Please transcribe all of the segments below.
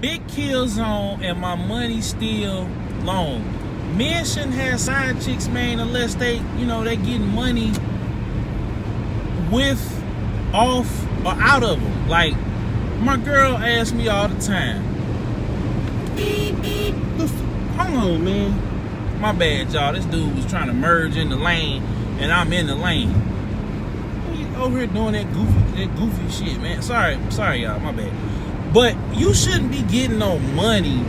big Killzown and my money still long. Men shouldn't have side chicks, man, unless they, you know, they getting money with, off, or out of them. Like, my girl asks me all the time. Hold on, man. My bad, y'all. This dude was trying to merge in the lane, and I'm in the lane. Over here doing that goofy, that goofy shit, man. Sorry, sorry, y'all. My bad. But you shouldn't be getting no money.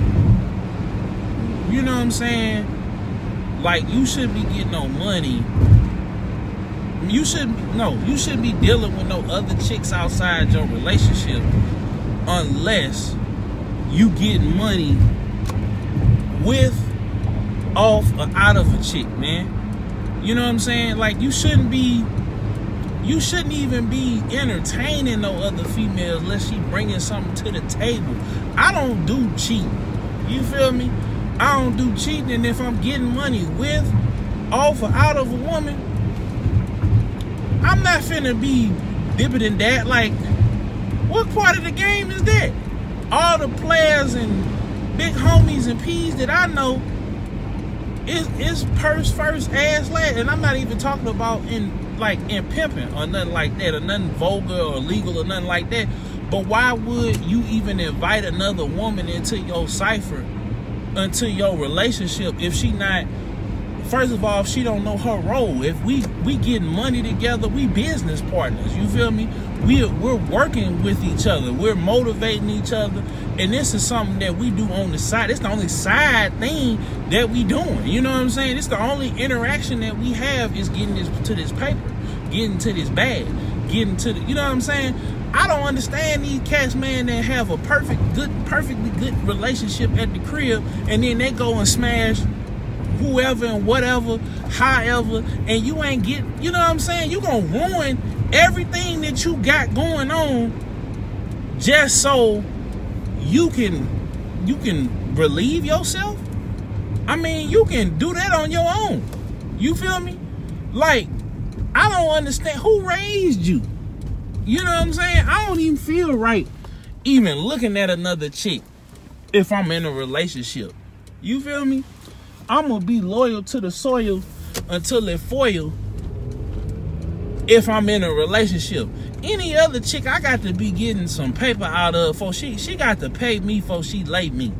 You know what I'm saying? Like you shouldn't be getting no money. You shouldn't no, you shouldn't be dealing with no other chicks outside your relationship unless you get money with, off, or out of a chick, man. You know what I'm saying? Like you shouldn't be you shouldn't even be entertaining no other females unless she bringing something to the table. I don't do cheating. You feel me? I don't do cheating, and if I'm getting money with, off, or out of a woman, I'm not finna be dipping in that. Like, what part of the game is that? All the players and big homies and P's that I know is is purse first, ass last, and I'm not even talking about in like in pimping or nothing like that, or nothing vulgar or illegal or nothing like that. But why would you even invite another woman into your cipher, into your relationship, if she not? First of all, she don't know her role. If we we getting money together, we business partners. You feel me? We we're working with each other. We're motivating each other, and this is something that we do on the side. It's the only side thing that we doing. You know what I'm saying? It's the only interaction that we have is getting this to this paper, getting to this bag, getting to the. You know what I'm saying? I don't understand these cats, man, that have a perfect, good, perfectly good relationship at the crib, and then they go and smash whoever and whatever, however, and you ain't get, you know what I'm saying? You gonna ruin everything that you got going on just so you can you can relieve yourself. I mean, you can do that on your own. You feel me? Like, I don't understand who raised you. You know what I'm saying? I don't even feel right even looking at another chick if I'm in a relationship. You feel me? I'm gonna be loyal to the soil until it foil if I'm in a relationship. Any other chick I got to be getting some paper out of for she she got to pay me for she late me.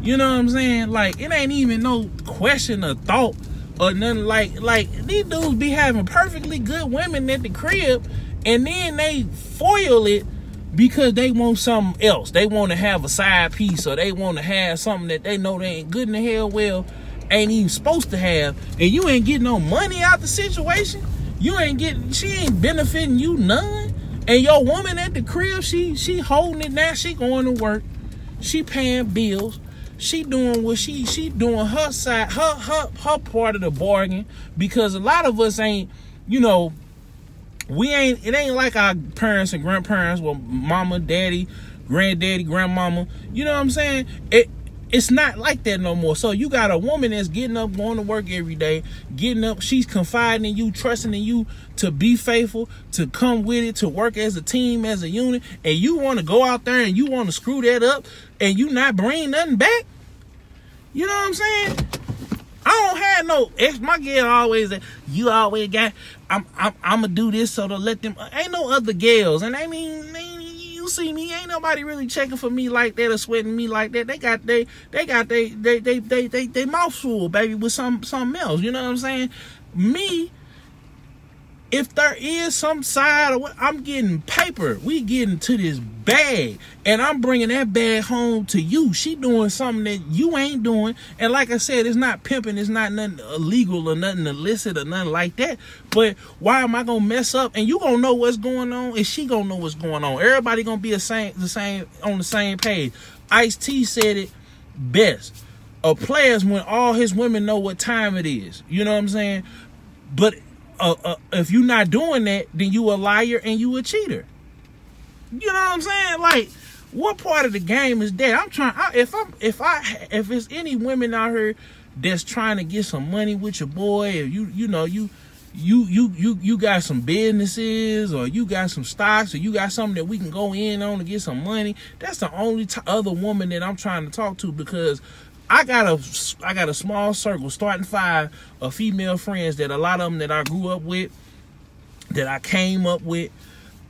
You know what I'm saying? Like it ain't even no question or thought or nothing like like these dudes be having perfectly good women at the crib and then they foil it because they want something else. They want to have a side piece or they want to have something that they know they ain't good in the hell well ain't even supposed to have, and you ain't getting no money out the situation. You ain't getting, she ain't benefiting you none. And your woman at the crib, she she holding it now. She going to work. She paying bills. She doing what she she doing her side, her her her part of the bargain. Because a lot of us ain't, you know, we ain't. It ain't like our parents and grandparents, well, mama, daddy, granddaddy, grandmama. You know what I'm saying? It it's not like that no more. So you got a woman that's getting up, going to work every day, getting up. She's confiding in you, trusting in you to be faithful, to come with it, to work as a team, as a unit. And you want to go out there and you want to screw that up and you not bring nothing back. You know what I'm saying? I don't have no. My girl always that you always got. I'm I'm I'm gonna do this so to let them. Ain't no other girls, and I mean, ain't you see me, ain't nobody really checking for me like that or sweating me like that. They got they they got they they they they they, they mouth full, baby, with some something else. You know what I'm saying? Me, if there is some side of what I'm getting paper, we getting to this bag, and I'm bringing that bag home to you. She doing something that you ain't doing, and like I said, it's not pimping, it's not nothing illegal or nothing illicit or nothing like that. But why am I gonna mess up? And you gonna know what's going on, and she gonna know what's going on. Everybody gonna be the same, the same on the same page. Ice T said it best. A player's when all his women know what time it is. You know what I'm saying? But uh, uh, if you're not doing that, then you a liar and you a cheater. You know what I'm saying? Like, what part of the game is that? I'm trying. I, if I'm, if I, if it's any women out here that's trying to get some money with your boy, if you, you know, you, you you you you got some businesses or you got some stocks or you got something that we can go in on to get some money that's the only t- other woman that i'm trying to talk to because i got a i got a small circle starting five of female friends that a lot of them that i grew up with that i came up with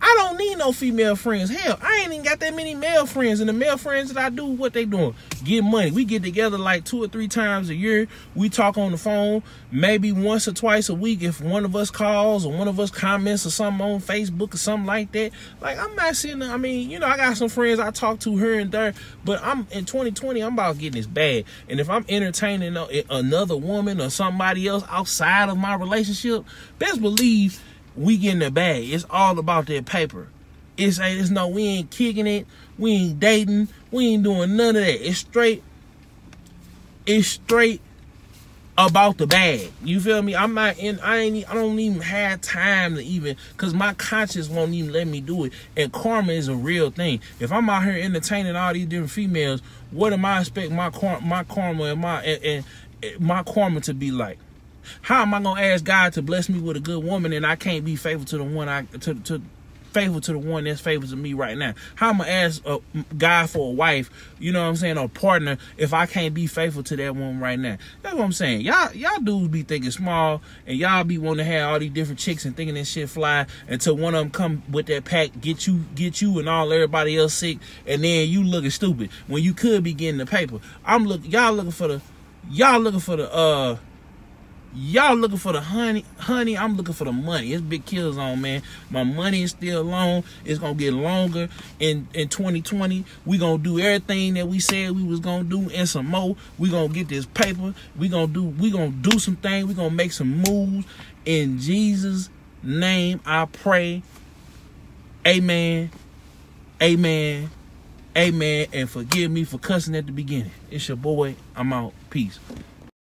I don't need no female friends. Hell, I ain't even got that many male friends. And the male friends that I do, what they doing? Get money. We get together like two or three times a year. We talk on the phone, maybe once or twice a week if one of us calls or one of us comments or something on Facebook or something like that. Like I'm not sitting. I mean, you know, I got some friends I talk to here and there, but I'm in 2020. I'm about getting this bad. And if I'm entertaining another woman or somebody else outside of my relationship, best believe we getting the bag. It's all about that paper. It's it's no, we ain't kicking it. We ain't dating. We ain't doing none of that. It's straight. It's straight about the bag. You feel me? I'm not in. I ain't. I don't even have time to even because my conscience won't even let me do it. And karma is a real thing. If I'm out here entertaining all these different females, what am I expect my my karma and my and, and my karma to be like? How am I gonna ask God to bless me with a good woman and I can't be faithful to the one I to to faithful to the one that's faithful to me right now? How am I ask uh, God for a wife? You know what I'm saying, or a partner if I can't be faithful to that one right now? That's what I'm saying. Y'all y'all dudes be thinking small and y'all be wanting to have all these different chicks and thinking that shit fly until one of them come with that pack, get you get you and all everybody else sick, and then you looking stupid when you could be getting the paper. I'm look y'all looking for the y'all looking for the uh Y'all looking for the honey, honey. I'm looking for the money. It's big Killzown, man. My money is still long. It's gonna get longer in in 2020. We gonna do everything that we said we was gonna do and some more. We gonna get this paper. We gonna do. We gonna do some things. We gonna make some moves in Jesus' name. I pray. Amen. Amen. Amen. And forgive me for cussing at the beginning. It's your boy. I'm out. Peace.